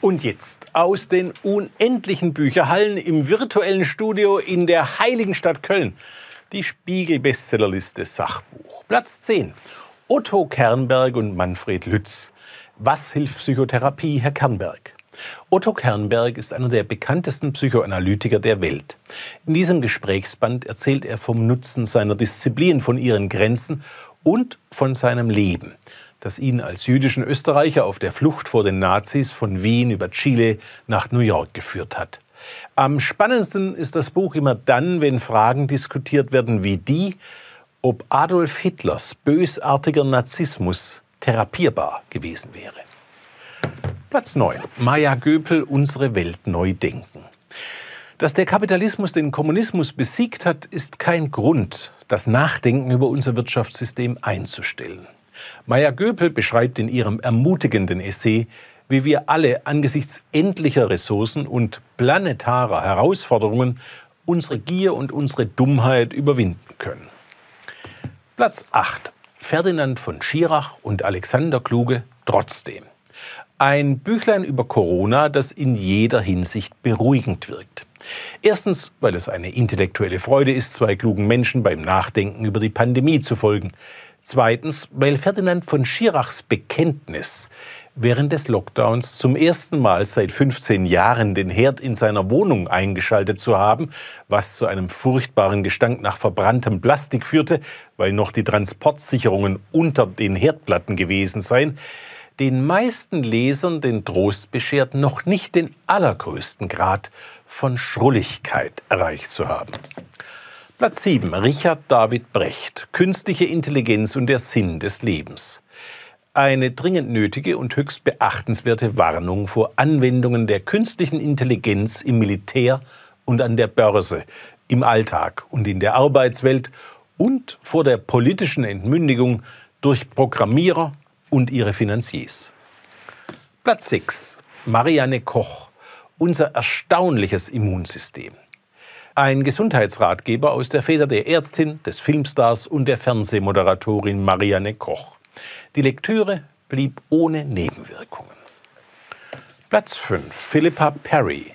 Und jetzt aus den unendlichen Bücherhallen im virtuellen Studio in der heiligen Stadt Köln. Die Spiegel-Bestsellerliste Sachbuch. Platz 10. Otto Kernberg und Manfred Lütz. Was hilft Psychotherapie, Herr Kernberg? Otto Kernberg ist einer der bekanntesten Psychoanalytiker der Welt. In diesem Gesprächsband erzählt er vom Nutzen seiner Disziplin, von ihren Grenzen und von seinem Leben das ihn als jüdischen Österreicher auf der Flucht vor den Nazis von Wien über Chile nach New York geführt hat. Am spannendsten ist das Buch immer dann, wenn Fragen diskutiert werden wie die, ob Adolf Hitlers bösartiger Narzissmus therapierbar gewesen wäre. Platz 9. Maya Göpel, unsere Welt neu denken. Dass der Kapitalismus den Kommunismus besiegt hat, ist kein Grund, das Nachdenken über unser Wirtschaftssystem einzustellen. Maya Göpel beschreibt in ihrem ermutigenden Essay, wie wir alle angesichts endlicher Ressourcen und planetarer Herausforderungen unsere Gier und unsere Dummheit überwinden können. Platz 8. Ferdinand von Schirach und Alexander Kluge trotzdem. Ein Büchlein über Corona, das in jeder Hinsicht beruhigend wirkt. Erstens, weil es eine intellektuelle Freude ist, zwei klugen Menschen beim Nachdenken über die Pandemie zu folgen. Zweitens, weil Ferdinand von Schirachs Bekenntnis während des Lockdowns zum ersten Mal seit 15 Jahren den Herd in seiner Wohnung eingeschaltet zu haben, was zu einem furchtbaren Gestank nach verbranntem Plastik führte, weil noch die Transportsicherungen unter den Herdplatten gewesen seien, den meisten Lesern den Trost beschert, noch nicht den allergrößten Grad von Schrulligkeit erreicht zu haben. Platz 7. Richard David Brecht. Künstliche Intelligenz und der Sinn des Lebens. Eine dringend nötige und höchst beachtenswerte Warnung vor Anwendungen der künstlichen Intelligenz im Militär und an der Börse, im Alltag und in der Arbeitswelt und vor der politischen Entmündigung durch Programmierer und ihre Finanziers. Platz 6. Marianne Koch. Unser erstaunliches Immunsystem ein Gesundheitsratgeber aus der Feder der Ärztin, des Filmstars und der Fernsehmoderatorin Marianne Koch. Die Lektüre blieb ohne Nebenwirkungen. Platz 5. Philippa Perry.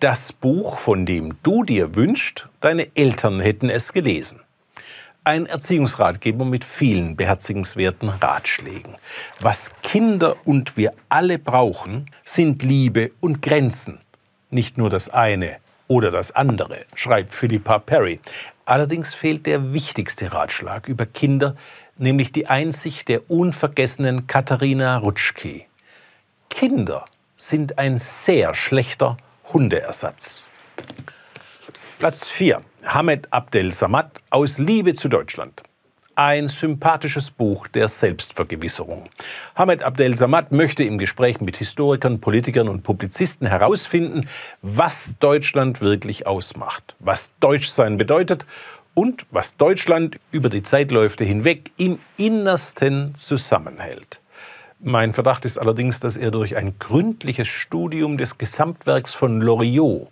Das Buch, von dem du dir wünschst, deine Eltern hätten es gelesen. Ein Erziehungsratgeber mit vielen beherzigenswerten Ratschlägen. Was Kinder und wir alle brauchen, sind Liebe und Grenzen. Nicht nur das eine oder das andere, schreibt Philippa Perry. Allerdings fehlt der wichtigste Ratschlag über Kinder, nämlich die Einsicht der unvergessenen Katharina Rutschki. Kinder sind ein sehr schlechter Hundeersatz. Platz 4. Hamed Abdel Samad aus Liebe zu Deutschland ein sympathisches Buch der Selbstvergewisserung. Hamed Abdel Samad möchte im Gespräch mit Historikern, Politikern und Publizisten herausfinden, was Deutschland wirklich ausmacht, was Deutschsein bedeutet und was Deutschland über die Zeitläufe hinweg im Innersten zusammenhält. Mein Verdacht ist allerdings, dass er durch ein gründliches Studium des Gesamtwerks von Loriot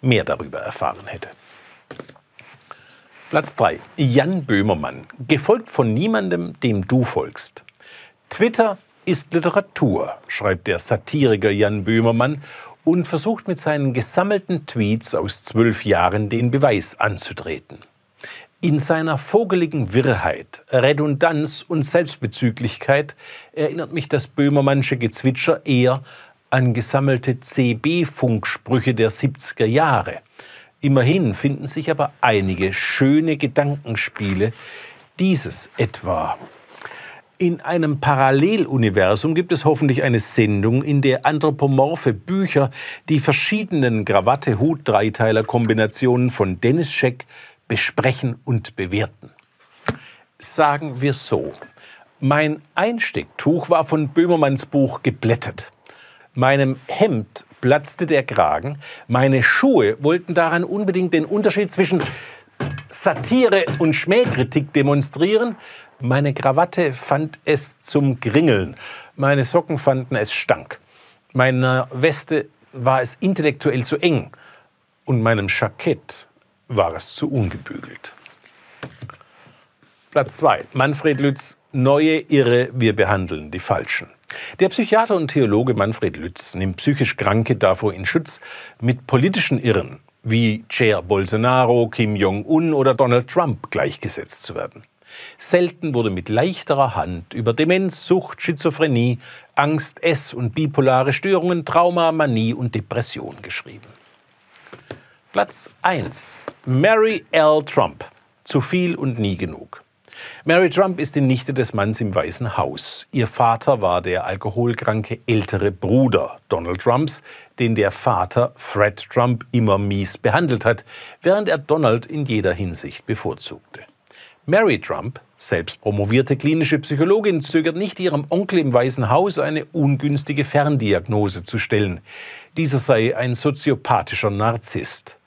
mehr darüber erfahren hätte. Platz 3. Jan Böhmermann, gefolgt von niemandem, dem du folgst. Twitter ist Literatur, schreibt der Satiriker Jan Böhmermann und versucht mit seinen gesammelten Tweets aus zwölf Jahren den Beweis anzutreten. In seiner vogeligen Wirrheit, Redundanz und Selbstbezüglichkeit erinnert mich das Böhmermannsche Gezwitscher eher an gesammelte CB-Funksprüche der 70er Jahre Immerhin finden sich aber einige schöne Gedankenspiele. Dieses etwa. In einem Paralleluniversum gibt es hoffentlich eine Sendung, in der anthropomorphe Bücher die verschiedenen Krawatte-Hut-Dreiteiler-Kombinationen von Dennis Scheck besprechen und bewerten. Sagen wir so. Mein Einstecktuch war von Böhmermanns Buch geblättert. Meinem Hemd platzte der Kragen. Meine Schuhe wollten daran unbedingt den Unterschied zwischen Satire und Schmähkritik demonstrieren. Meine Krawatte fand es zum Gringeln. Meine Socken fanden es stank. Meiner Weste war es intellektuell zu eng. Und meinem Jackett war es zu ungebügelt. Platz 2. Manfred Lütz, neue Irre, wir behandeln die Falschen. Der Psychiater und Theologe Manfred Lütz nimmt psychisch Kranke davor in Schutz, mit politischen Irren wie Jair Bolsonaro, Kim Jong-un oder Donald Trump gleichgesetzt zu werden. Selten wurde mit leichterer Hand über Demenz, Sucht, Schizophrenie, Angst, Ess- und bipolare Störungen, Trauma, Manie und Depression geschrieben. Platz 1. Mary L. Trump. Zu viel und nie genug. Mary Trump ist die Nichte des Manns im Weißen Haus. Ihr Vater war der alkoholkranke ältere Bruder Donald Trumps, den der Vater Fred Trump immer mies behandelt hat, während er Donald in jeder Hinsicht bevorzugte. Mary Trump, selbst promovierte klinische Psychologin, zögert nicht, ihrem Onkel im Weißen Haus eine ungünstige Ferndiagnose zu stellen. Dieser sei ein soziopathischer Narzisst.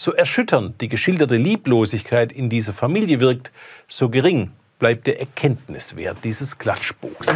So erschütternd die geschilderte Lieblosigkeit in dieser Familie wirkt, so gering bleibt der Erkenntniswert dieses Klatschbuchs.